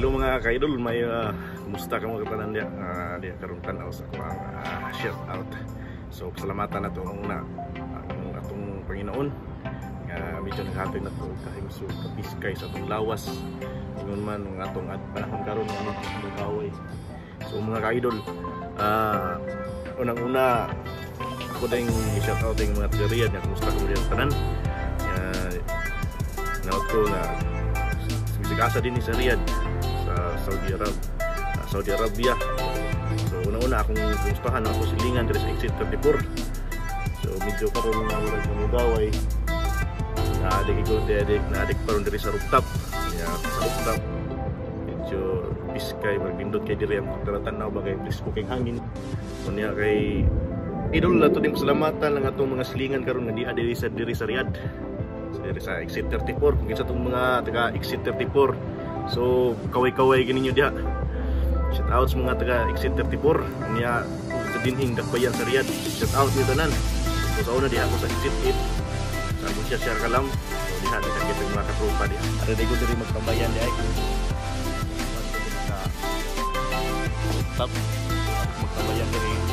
hello mga ka-idol, may uh, kumusta ka mga katanan dia? Uh, dia karon tanaw sa akong uh, shout out. So pasalamatan nato ang una ang atong Panginoon nga medyo naghatag na to kahimso kapiskay sa atong lawas. Ingon man ang atong at panahon karon nga ano kaway. So mga ka-idol, uh, unang-una ako din i-shout out yung mga taga-Riyadh nga kumusta ko diyan tanan. Uh, naot ko nga sigasa din ni sa Riyadh sa Saudi Arab. Uh, Saudi Arabia. So una-una akong kumustahan ako silingan dito sa exit 34 so medyo karon nga murag ng mugaway naadik ko adik naadik paron diri sa rooftop. Ya sa rooftop medyo biskay magbindot kay diri ang pagtaratan ba kay brisko kay hangin. Kunya kay idol na to din pasalamatan lang atong mga silingan karon nga di adiri sa diri sa Riyadh. Diri sa exit 34 kung kinsa tong mga taga exit 34 so kaway-kaway gini nyo diha. Shout out sa mga taga exit 34 niya sa dinhing dakbayan sa Riyadh. Shout out nito tanan so sa una diha ako sa exit 8 sa akong siya share kalam. So diha di sa kita mga katropa diha. Ara di ko diri magtambayan diha? Top magtambayan diri